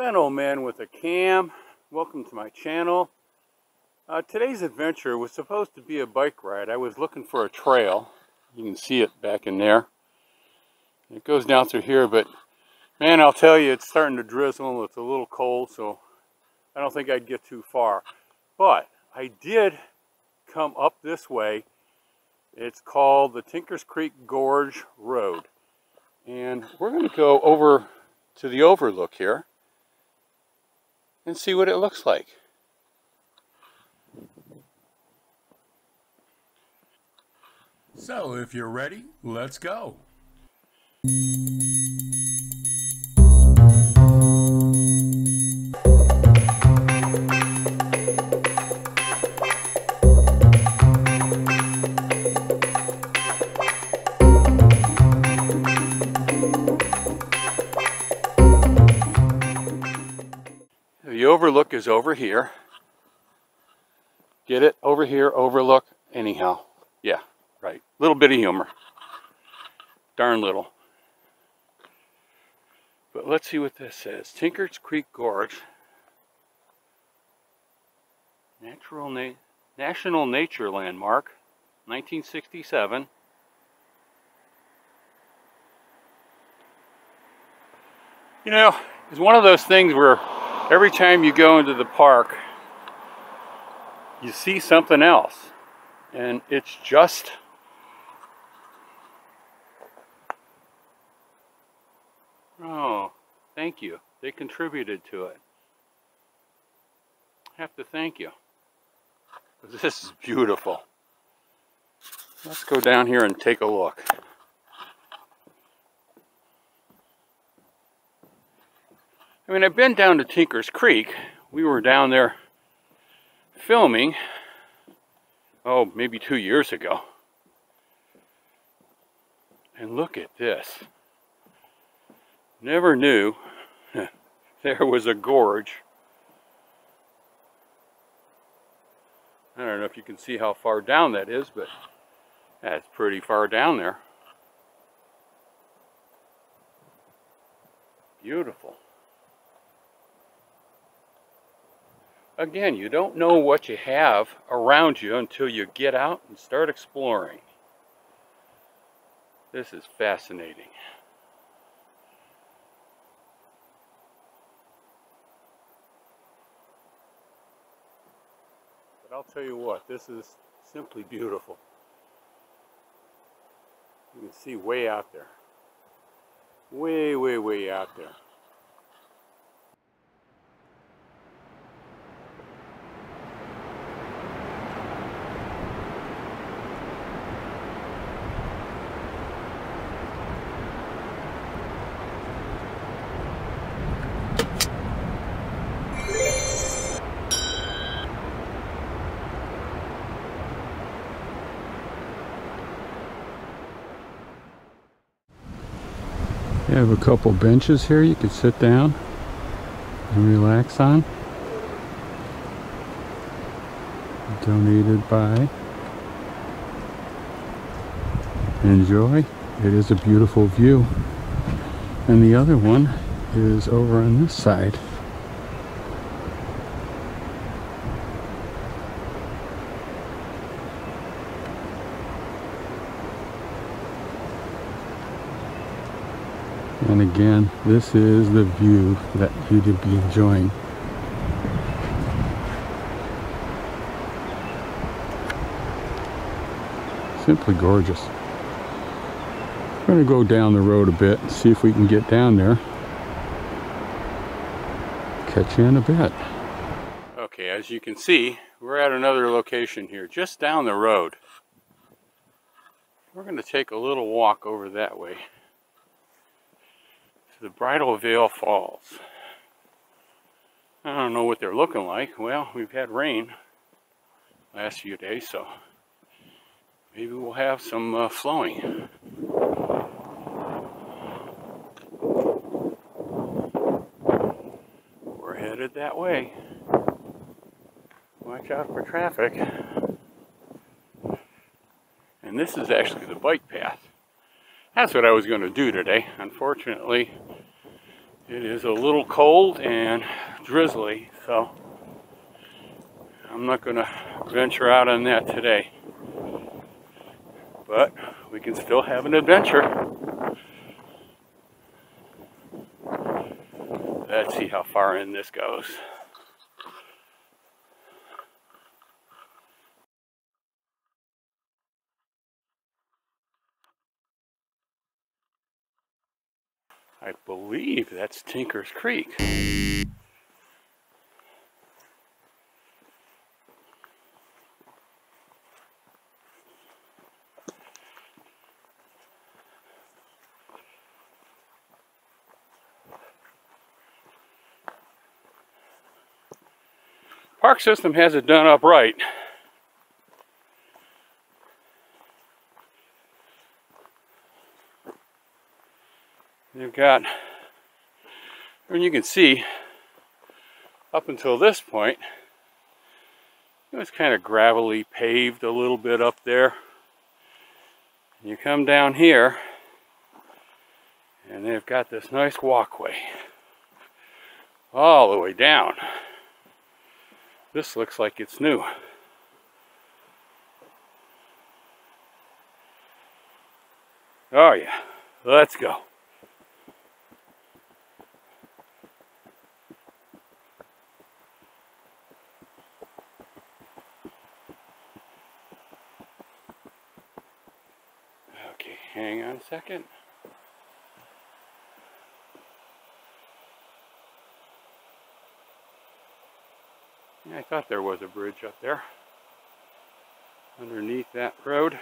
Glenn Old Man with a cam. Welcome to my channel. Uh, today's adventure was supposed to be a bike ride. I was looking for a trail. You can see it back in there. It goes down through here, but man, I'll tell you, it's starting to drizzle. It's a little cold, so I don't think I'd get too far. But I did come up this way. It's called the Tinkers Creek Gorge Road. And we're going to go over to the overlook here and see what it looks like. So, if you're ready, let's go. Overlook is over here. Get it? Over here, overlook. Anyhow, yeah, right. Little bit of humor. Darn little. But let's see what this says. Tinkers Creek Gorge. Natural Na National Nature Landmark, 1967. You know, it's one of those things where every time you go into the park, you see something else. And it's just Oh, thank you. They contributed to it. I have to thank you. This is beautiful. Let's go down here and take a look. I mean, I've been down to Tinker's Creek. We were down there filming, oh, maybe two years ago. And look at this. Never knew there was a gorge. I don't know if you can see how far down that is, but that's pretty far down there. Beautiful. Again, you don't know what you have around you until you get out and start exploring. This is fascinating. But I'll tell you what, this is simply beautiful. You can see way out there. Way, way, way out there. You have a couple benches here you can sit down and relax on. Donated by Enjoy. It is a beautiful view. And the other one is over on this side. And again, this is the view that you'd be enjoying. Simply gorgeous. We're to go down the road a bit and see if we can get down there. Catch you in a bit. Okay, as you can see, we're at another location here, just down the road. We're to take a little walk over that way the Bridal Veil Falls. I don't know what they're looking like. Well, we've had rain last few days, so maybe we'll have some uh, flowing. We're headed that way. Watch out for traffic. And this is actually the bike path. That's what I was going to do today. Unfortunately, It is a little cold and drizzly, so I'm not going to venture out on that today. But we can still have an adventure. Let's see how far in this goes. I believe that's Tinker's Creek. Park system has it done up right. Got, and you can see, up until this point, it was kind of gravelly paved a little bit up there. You come down here, and they've got this nice walkway all the way down. This looks like it's new. Oh yeah, let's go. Okay, hang on a second. Yeah, I thought there was a bridge up there underneath that road.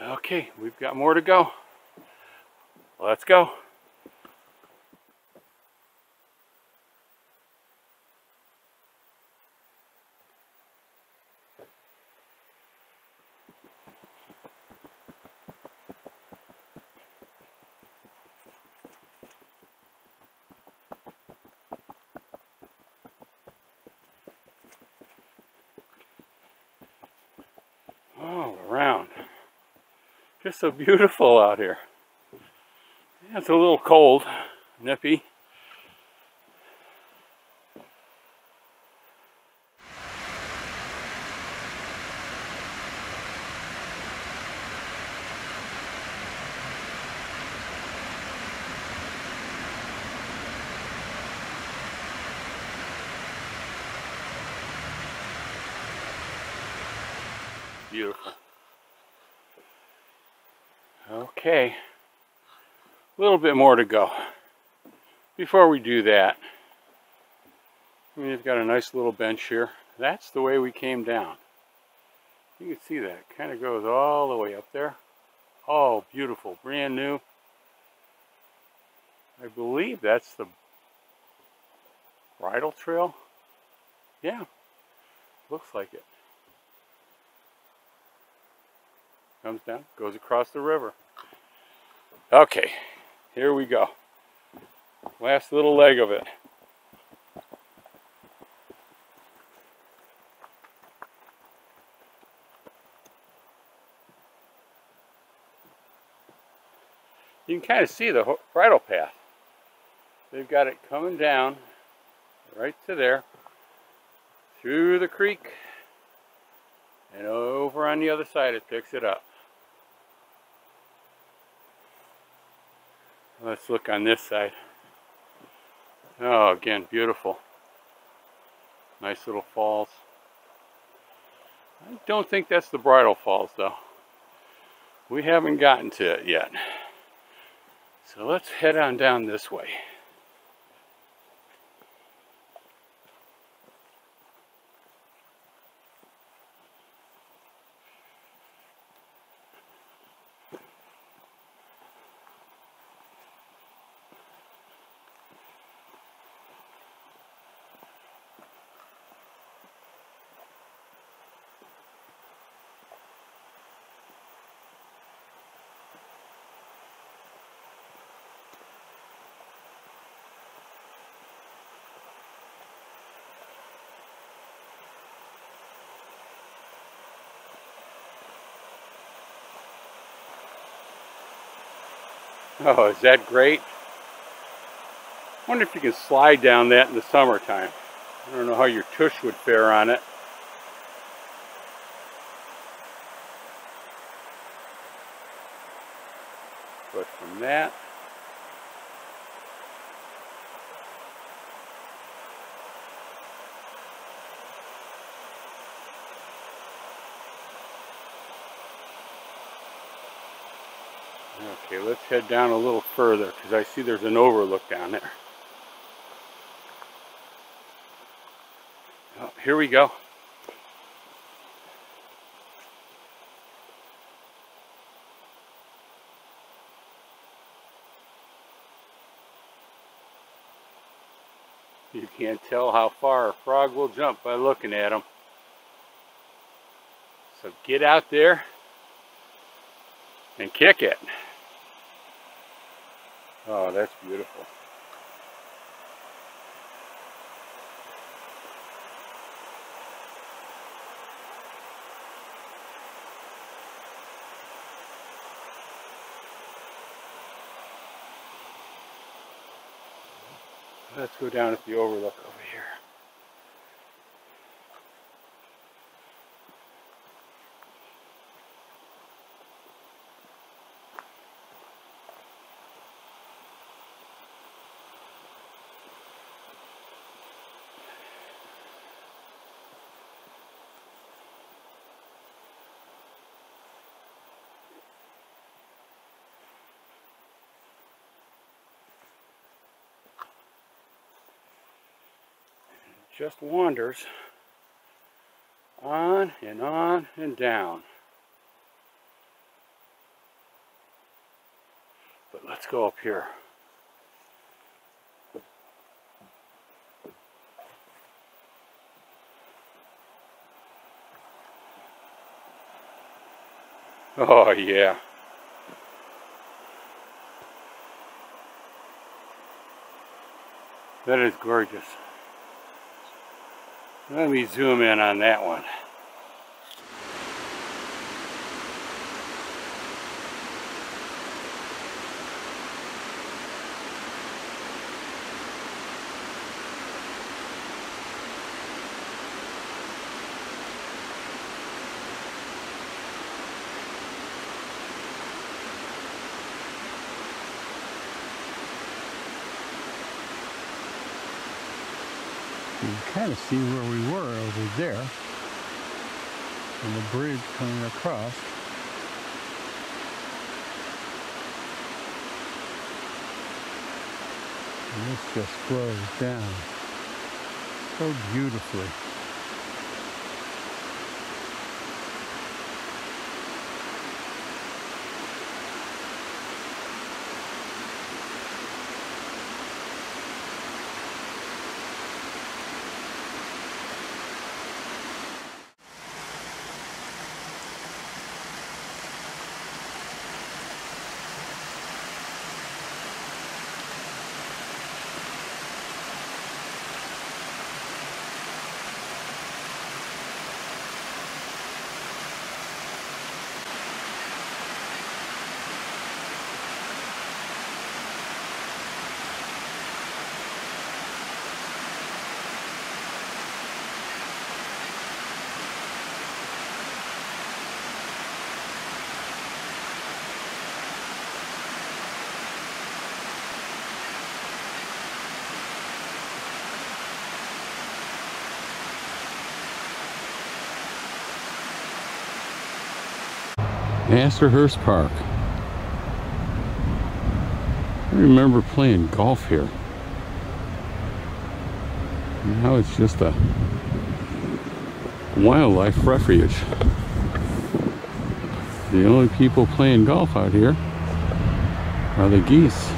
Okay, we've got more to go. Let's go. All around. Just so beautiful out here. Yeah, it's a little cold, nippy. Beautiful. Okay, a little bit more to go. Before we do that, we've got a nice little bench here. That's the way we came down. You can see that, kind of goes all the way up there. Oh, beautiful, brand new. I believe that's the bridle trail. Yeah, looks like it. comes down, goes across the river. Okay, here we go. Last little leg of it. You can kind of see the bridle path. They've got it coming down right to there, through the creek, and over on the other side it picks it up. Let's look on this side. Oh, again, beautiful. Nice little falls. I don't think that's the Bridal Falls, though. We haven't gotten to it yet. So let's head on down this way. Oh, is that great? wonder if you can slide down that in the summertime. I don't know how your tush would fare on it. But from that, Okay, let's head down a little further because I see there's an overlook down there. Oh, here we go. You can't tell how far a frog will jump by looking at him. So get out there and kick it. Oh, that's beautiful. Let's go down at the overlook over here. Just wanders on and on and down. But let's go up here. Oh yeah. That is gorgeous. Let me zoom in on that one. You can kind of see where we were over there. And the bridge coming across. And this just flows down so beautifully. Astorhurst Park. I remember playing golf here. Now it's just a wildlife refuge. The only people playing golf out here are the geese.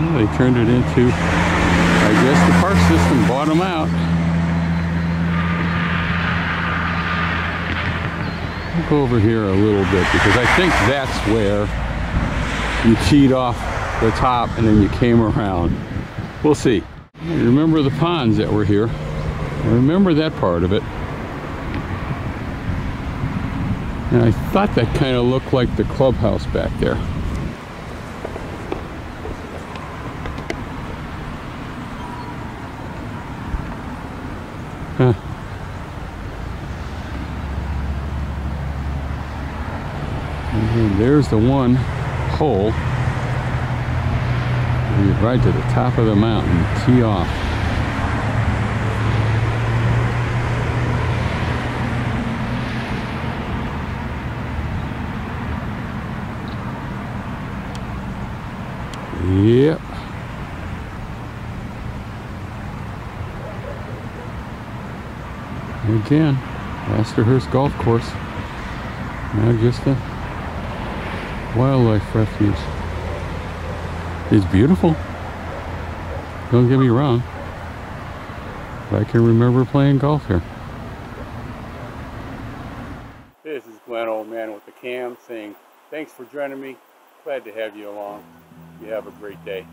Well, they turned it into, I guess the park system bought them out. Go over here a little bit because I think that's where you teed off the top and then you came around. We'll see. Remember the ponds that were here. Remember that part of it. And I thought that kind of looked like the clubhouse back there. Huh. There's the one hole. You ride to the top of the mountain, tee off. Yep. Again, Astorhurst Golf Course. Now just a wildlife refuge. It's beautiful. Don't get me wrong. But I can remember playing golf here. This is Glenn Oldman with the cam saying thanks for joining me. Glad to have you along. You have a great day.